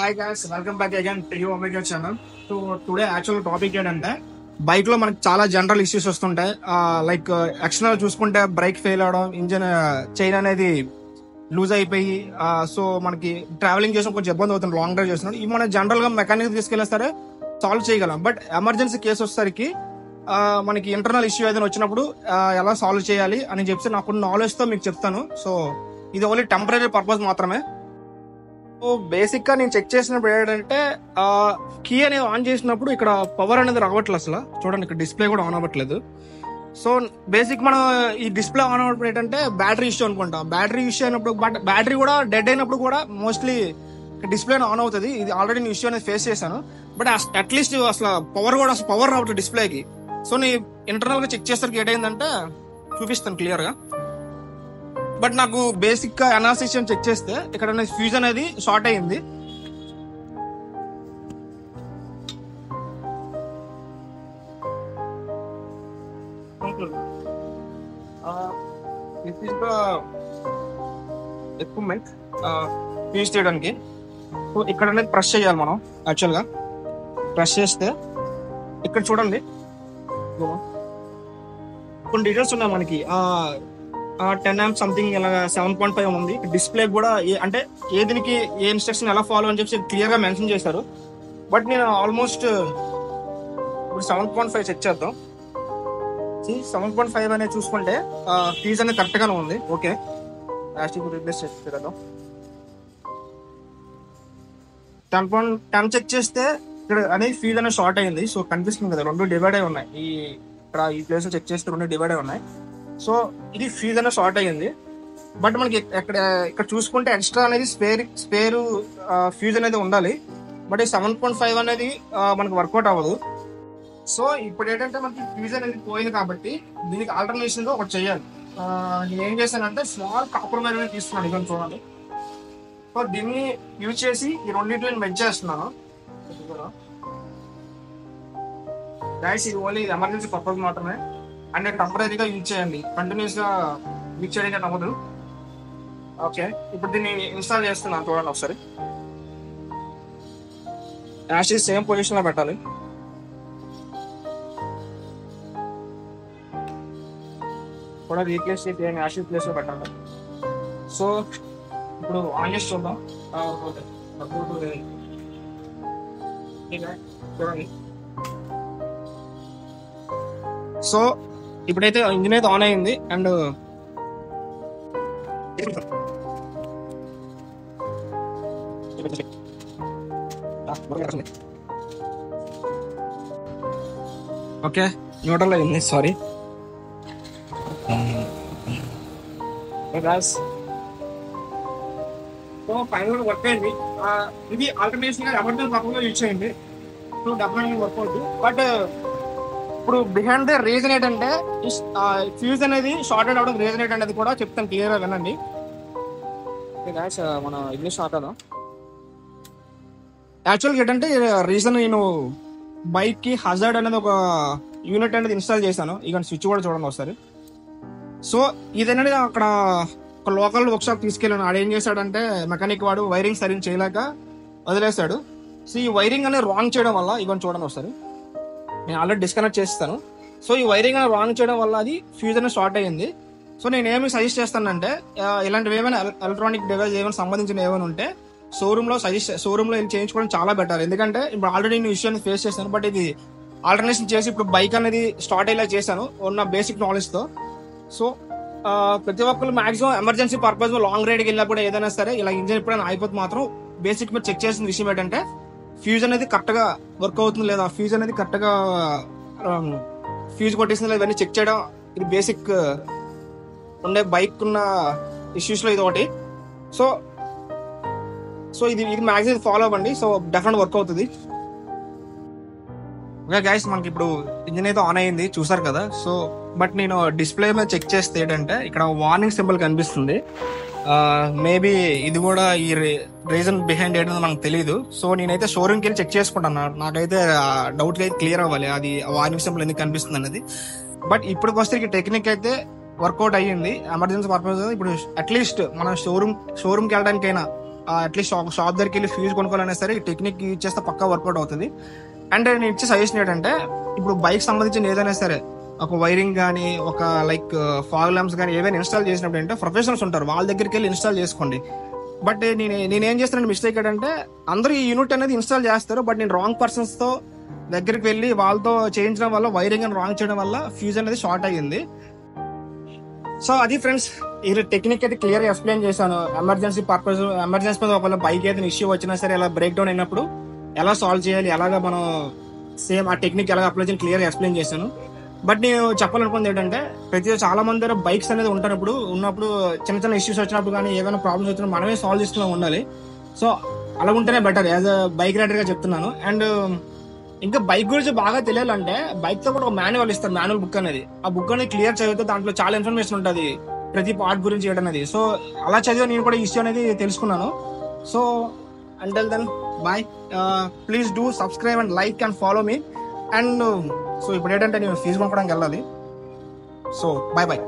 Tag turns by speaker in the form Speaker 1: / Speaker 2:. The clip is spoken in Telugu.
Speaker 1: Hi guys welcome back again TU Omega channel so today actual topic ఏంటంటే బైక్లో మనకి చాలా జనరల్ ఇష్యూస్ వస్తుంటాయి. లైక్ ఎక్స్టర్నల్ చూసుకుంటే బ్రేక్ ఫెయిల్ అవడం ఇంజన్ చైన్ అనేది లూజ్ అయిపోయి సో మనకి ట్రావెలింగ్ చేసిన కొంచెం ఇబ్బంది అవుతుంది లాంగ్ డ్రైవ్ చేస్తున్నాడు. ఇవి మనం జనరల్గా మెకానిక్ తీసుకెళ్ళేస్తారే సాల్వ్ చేయగలం. బట్ ఎమర్జెన్సీ కేసు వచ్చేసరికి మనకి ఇంటర్నల్ ఇష్యూ ఏదైనా వచ్చినప్పుడు ఎలా సాల్వ్ చేయాలి అని చెప్పి నాకు నాలెడ్జ్తో మీకు చెప్తాను. సో ఇది ఓన్లీ టెంపరీ పర్పస్ మాత్రమే. బేసిక్గా నేను చెక్ చేసినప్పుడు ఏంటంటే ఆ కీ అనేది ఆన్ చేసినప్పుడు ఇక్కడ పవర్ అనేది రావట్లేదు అసలు. చూడండి ఇక్కడ డిస్ప్లే కూడా ఆన్ అవ్వట్లేదు. సో బేసిక్ మనం ఈ డిస్ప్లే ఆన్ అవ్వడం ఏంటంటే బ్యాటరీ ఇష్యూ అనుకుంటా. బ్యాటరీ ఇష్యూ అయినప్పుడు బట్ బ్యాటరీ కూడా డెడ్ అయినప్పుడు కూడా మోస్ట్లీ డిస్ప్లే ఆన్ అవుతుంది. ఇది ఆల్రెడీ నేను ఇష్యూ అనేది ఫేస్ చేశాను. బట్ అట్లీస్ట్ అసలు పవర్ కూడా అసలు పవర్ రావట్లేదు డిస్ప్లేకి. సో నీ ఇంటర్నల్గా చెక్ చేసరికి ఏంటంటే చూపిస్తాను క్లియర్గా బట్ నాకు బేసిక్గా అనాలిసిస్ చెక్ చేస్తే ఇక్కడ ఫ్యూజ్ అనేది షార్ట్ అయింది this is the equipment fuse చేయడానికి. సో ఇక్కడ అనేది ప్రెస్ చేయాలి మనం యాక్చువల్గా. ప్రెస్ చేస్తే ఇక్కడ చూడండి. కొన్ని డీటెయిల్స్ ఉన్నాయి మనకి. టెన్ ఎంఎం సంథింగ్ ఇలా సెవెన్ పాయింట్ ఫైవ్ ఉంది. డిస్ప్లే కూడా ఏ- అంటే ఏ దీనికి ఏ ఇన్స్ట్రక్షన్ ఎలా ఫాలో అని చెప్పి క్లియర్గా మెన్షన్ చేశారు. బట్ నేను ఆల్మోస్ట్ ఇప్పుడు సెవెన్ పాయింట్ ఫైవ్ చెక్ చేద్దాం. సెవెన్ పాయింట్ ఫైవ్ అనేది చూసుకుంటే ఫీజ్ అనేది కరెక్ట్ గానే ఉంది. ఓకే ప్లాస్టిక్ రీప్లేస్ చేద్దాం టెన్ పాయింట్ టెన్ చెక్ చేస్తే ఇక్కడ అనేది ఫీజ్ అనేది షార్ట్ అయింది. సో కనిపిస్తుంది కదా రెండు డివైడ్ అయి ఉన్నాయి. ఈ ఇక్కడ ఈ ప్లేస్ చెక్ చేస్తే రెండు డివైడ్ అయి ఉన్నాయి. సో ఇది ఫీజ్ అనేది షార్ట్ అయ్యింది. బట్ మనకి ఇక్కడ ఇక్కడ చూసుకుంటే ఎక్స్ట్రా అనేది స్పేర్ స్పేర్ ఫ్యూజ్ అనేది ఉండాలి. బట్ ఈ సెవెన్ పాయింట్ ఫైవ్ అనేది మనకు వర్కౌట్ అవ్వదు. సో ఇప్పుడు ఏంటంటే మనకి ఫ్యూజ్ అనేది పోయింది కాబట్టి దీనికి ఆల్టర్నేషన్గా ఒకటి చేయాలి. నేను ఏం చేశానంటే స్మాల్ కాపర్ వైర్ అనేది తీసుకున్నాను. ఇదని చూడండి. సో దీన్ని యూజ్ చేసి ఈ రెండింటిని మెచ్ చేస్తున్నాను. గైస్ ఇది ఓన్లీ ఎమర్జెన్సీ పర్పస్ మాత్రమే. అంటే టెంపరీగా యూజ్ చేయండి. కంటిన్యూస్గా యూజ్ చేయడానికి అవ్వదు ఓకే ఇప్పుడు దీన్ని ఇన్స్టాల్ చేస్తున్నాను చూడండి ఒకసారి. యాష్ సేమ్ పొజిషన్లో పెట్టాలి. కూడా రీప్లేస్ చేసి యాష్ ప్లేస్లో పెట్టాలి. సో ఇప్పుడు ఆన్ చేసి చూద్దాం చూడండి. సో ఇప్పుడైతే ఇంజిన్ అయితే ఆన్ అయింది. అండ్ ఓకే న్యూట్రల్ అయింది సారీ సో ఫైనల్ వర్క్ అయింది. ఇది ఆల్టర్నేషన్గా ఎమర్జెన్సీ పక్కన యూజ్ చేయండి. సో డెఫినెట్గా వర్క్ అవుతుంది బట్ ఇప్పుడు బిహైండ్ ద రీజన్ ఏంటంటే ఫ్యూజ్ అనేది షార్టెడ్ అవడం రీజన్ ఏంటనేది కూడా చెప్తాను క్లియర్గా వినండి. Guys, uh, మన ఇంగ్లీష్ మాట్లాడదాం యాక్చువల్గా ఏంటంటే రీజన్ నేను బైక్కి హజార్డ్ అనేది ఒక యూనిట్ అనేది ఇన్స్టాల్ చేశాను. ఇక స్విచ్ కూడా చూడండి ఒకసారి. సో ఇదనేది అక్కడ ఒక లోకల్ వర్క్ షాప్ తీసుకెళ్ళాను. ఆడు ఏం చేశాడంటే మెకానిక్ వాడు వైరింగ్ సరిగ్గా చేయలేక వదిలేశాడు. సో ఈ వైరింగ్ అనేది రాంగ్ చేయడం వల్ల ఇవన్నీ చూడండి ఒకసారి. నేను ఆల్రెడీ డిస్కనెక్ట్ చేస్తాను. సో ఈ వైరింగ్ అనేది రాంగ్ చేయడం వల్ల అది ఫ్యూజ్ అనేది అయ్యింది. సో నేను ఏమి సజెస్ట్ చేస్తానంటే ఇలాంటివి ఏమైనా ఎలక్ట్రానిక్ డివైస్ ఏమైనా సంబంధించిన ఏమైనా ఉంటే షోరూమ్లో సజెస్ట్ షోరూమ్లో వెళ్ళి చేయించుకోవడం చాలా బెటర్ ఎందుకంటే ఇప్పుడు ఆల్రెడీ నేను విషయాన్ని ఫేస్ చేశాను బట్ ఇది ఆల్టర్నేషన్ చేసి ఇప్పుడు బైక్ అనేది స్టార్ట్ అయ్యేలా చేశాను ఉన్న బేసిక్ నాలెడ్జ్తో సో ప్రతి ఒక్కరు మాక్సిమం ఎమర్జెన్సీ పర్పస్ లాంగ్ రైడ్కి వెళ్ళినప్పుడు ఏదైనా సరే ఇలా ఇంజన్ ఎప్పుడైనా అయిపోతే మాత్రం బేసిక్ మీరు చెక్ చేసిన విషయం ఏంటంటే ఫ్యూజ్ అనేది కరెక్ట్గా వర్క్ అవుతుంది లేదా? ఫ్యూజ్ అనేది కరెక్ట్గా ఫ్యూజ్ కొట్టేసింది లేదా ఇవన్నీ చెక్ చేయడం ఇది బేసిక్ ఉండే బైక్ ఉన్న ఇష్యూస్లో ఇది ఒకటి. సో సో ఇది ఇది మ్యాక్సిమం ఫాలో అవ్వండి. సో డెఫినెట్ వర్క్ అవుతుంది. ఓకే గైస్ మనకి ఇప్పుడు ఇంజిన్ అయితే ఆన్ అయింది. చూసారు కదా? సో బట్ నేను డిస్ప్లే మీద చెక్ చేస్తే ఏంటంటే ఇక్కడ వార్నింగ్ సింబల్ కనిపిస్తుంది. మేబీ ఇది కూడా ఈ రీజన్ బిహైండ్ ఏంటో మనకు తెలియదు సో నేనైతే షోరూమ్కి వెళ్ళి చెక్ చేసుకుంటాను. నాకైతే డౌట్ అయితే క్లియర్ అవ్వాలి. అది వార్నింగ్ సింబల్ ఎందుకు కనిపిస్తుంది అనేది బట్ ఇప్పటికి వస్తే టెక్నిక్ అయితే వర్కౌట్ అయ్యింది. ఎమర్జెన్సీ పర్పస్ ఇప్పుడు అట్లీస్ట్ మన షోరూమ్ షోరూమ్కి వెళ్ళడానికైనా అట్లీస్ట్ షాప్ షాప్ దగ్గరికి వెళ్ళి ఫ్యూజ్ కొనుక్కోవాలన్నా సరే ఈ టెక్నిక్ యూజ్ చేస్తే పక్కా వర్కౌట్ అవుతుంది. అండ్ నేను ఇచ్చే సజెషన్ ఏంటంటే ఇప్పుడు బైక్ సంబంధించిన ఏదైనా సరే ఒక వైరింగ్ కానీ ఒక లైక్ ఫాగ్ ల్యాంప్స్ కానీ ఏవైనా ఇన్స్టాల్ చేసినప్పుడు అంటే ప్రొఫెషనల్స్ ఉంటారు. వాళ్ళ దగ్గరికి వెళ్ళి ఇన్స్టాల్ చేసుకోండి. బట్ నేను నేనేం చేస్తున్నాను మిస్టేక్ ఏంటంటే అందరూ ఈ యూనిట్ అనేది ఇన్స్టాల్ చేస్తారు. బట్ నేను రాంగ్ పర్సన్స్తో దగ్గరికి వెళ్ళి వాళ్ళతో చేయించడం వల్ల వైరింగ్ అని రాంగ్ చేయడం వల్ల ఫ్యూజ్ అనేది షార్ట్ అయ్యింది. సో అది ఫ్రెండ్స్ ఈ టెక్నిక్ అయితే క్లియర్ ఎక్స్ప్లెయిన్ చేశాను. ఎమర్జెన్సీ పర్పస్ ఎమర్జెన్సీ మీద ఒకవేళ బైక్ ఏదైనా ఇష్యూ వచ్చినా సరే ఎలా బ్రేక్ డౌన్ అయినప్పుడు ఎలా సాల్వ్ చేయాలి ఎలాగ మనం సేమ్ ఆ టెక్నిక్ ఎలా అప్లై చేయాలి క్లియర్ ఎక్స్ప్లెయిన్ చేశాను. బట్ నేను చెప్పాలనుకుంది ఏంటంటే ప్రతి చాలా మంది దగ్గర బైక్స్ అనేది ఉంటున్నప్పుడు ఉన్నప్పుడు చిన్న చిన్న ఇష్యూస్ వచ్చినప్పుడు కానీ ఏదైనా ప్రాబ్లమ్స్ వచ్చినప్పుడు మనమే సాల్వ్ చేసుకుని ఉండాలి. సో అలా ఉంటేనే బెటర్ యాజ్ అ బైక్ రైడర్గా చెప్తున్నాను. అండ్ ఇంకా బైక్ గురించి బాగా తెలియాలంటే బైక్తో కూడా ఒక మాన్యువల్ ఇస్తారు మాన్యువల్ బుక్ అనేది. ఆ బుక్ అనేది క్లియర్ చదివితే దాంట్లో చాలా ఇన్ఫర్మేషన్ ఉంటుంది ప్రతి పార్ట్ గురించి ఏంటనేది సో అలా చదివి నేను కూడా ఇష్యూ అనేది తెలుసుకున్నాను. So until then bye please do subscribe and like and follow me and so ఇప్పుడు ఏంటంటే నేను ఫీజు కొనుక్కోవడానికి వెళ్ళాలి. So bye bye